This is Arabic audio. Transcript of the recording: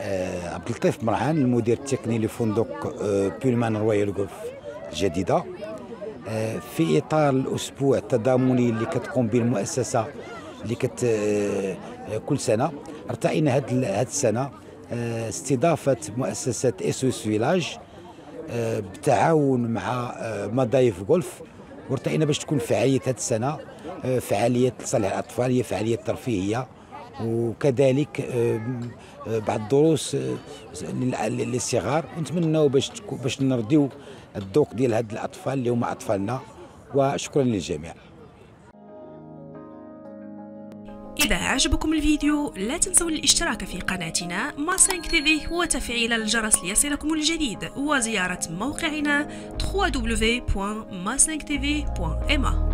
آه، عبد اللطيف مرعان المدير التقني لفندق آه، بولمان رويال جولف الجديدة. آه، في إطار الأسبوع التضامني اللي كتقوم به المؤسسة اللي كت كل سنة. ارتئينا هذه هذه السنة استضافة مؤسسة SOS Village بالتعاون مع مضايف جولف وارتئينا باش تكون فعالية هذه السنة فعالية لصالح الأطفال هي فعالية ترفيهية. وكذلك آه، آه، بعض الدروس آه، لل- للصغار. ونتمنوا باش باش نرضيو الذوق ديال هاد الأطفال اللي هما أطفالنا. وشكرا للجميع. إذا عجبكم الفيديو لا تنسوا الاشتراك في قناتنا ما 5 تي وتفعيل الجرس ليصلكم الجديد وزيارة موقعنا www.ma5tv.ma